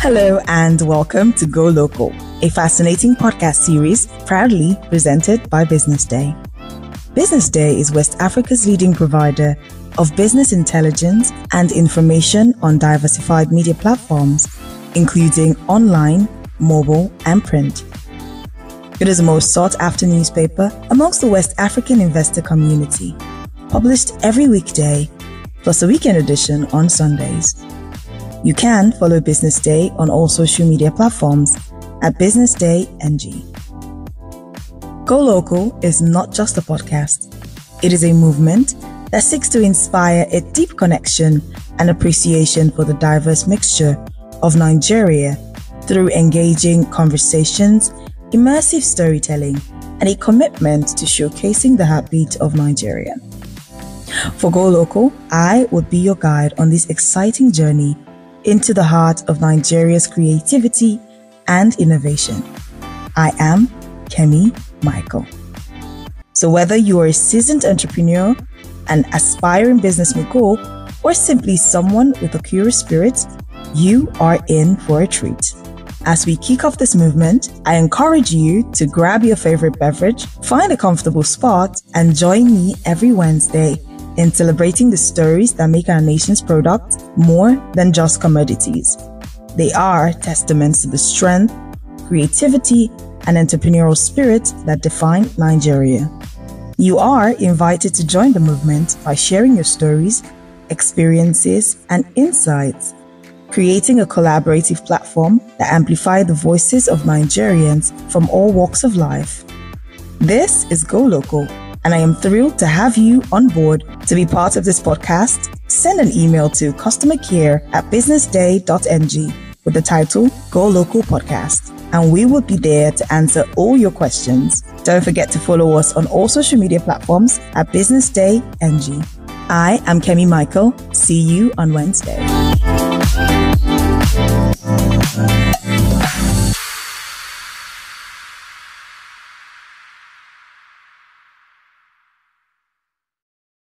Hello and welcome to Go Local, a fascinating podcast series proudly presented by Business Day. Business Day is West Africa's leading provider of business intelligence and information on diversified media platforms, including online, mobile, and print. It is the most sought after newspaper amongst the West African investor community, published every weekday, plus a weekend edition on Sundays. You can follow Business Day on all social media platforms at Business Day NG. Go Local is not just a podcast, it is a movement that seeks to inspire a deep connection and appreciation for the diverse mixture of Nigeria through engaging conversations, immersive storytelling, and a commitment to showcasing the heartbeat of Nigeria. For Go Local, I would be your guide on this exciting journey into the heart of Nigeria's creativity and innovation. I am Kemi Michael. So, whether you are a seasoned entrepreneur, an aspiring business mogul, or simply someone with a curious spirit, you are in for a treat. As we kick off this movement, I encourage you to grab your favorite beverage, find a comfortable spot, and join me every Wednesday in celebrating the stories that make our nation's products more than just commodities. They are testaments to the strength, creativity, and entrepreneurial spirit that define Nigeria. You are invited to join the movement by sharing your stories, experiences, and insights, creating a collaborative platform that amplifies the voices of Nigerians from all walks of life. This is Go Local and I am thrilled to have you on board to be part of this podcast. Send an email to customercare at businessday.ng with the title Go Local Podcast, and we will be there to answer all your questions. Don't forget to follow us on all social media platforms at Business Day NG. I am Kemi Michael. See you on Wednesday.